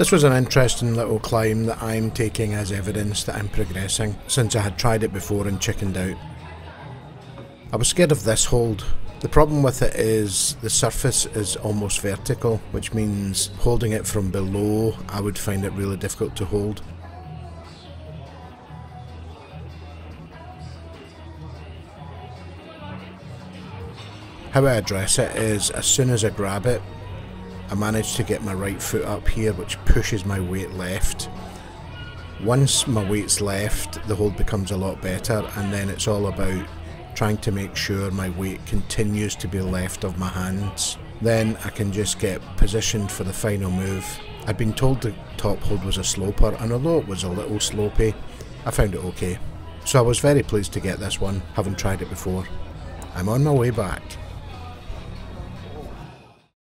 This was an interesting little climb that I'm taking as evidence that I'm progressing, since I had tried it before and chickened out. I was scared of this hold. The problem with it is the surface is almost vertical, which means holding it from below I would find it really difficult to hold. How I address it is as soon as I grab it, I manage to get my right foot up here which pushes my weight left. Once my weight's left, the hold becomes a lot better and then it's all about trying to make sure my weight continues to be left of my hands. Then I can just get positioned for the final move. I'd been told the top hold was a sloper and although it was a little slopey, I found it okay. So I was very pleased to get this one, having tried it before. I'm on my way back.